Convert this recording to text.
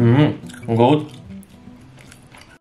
Mm, good.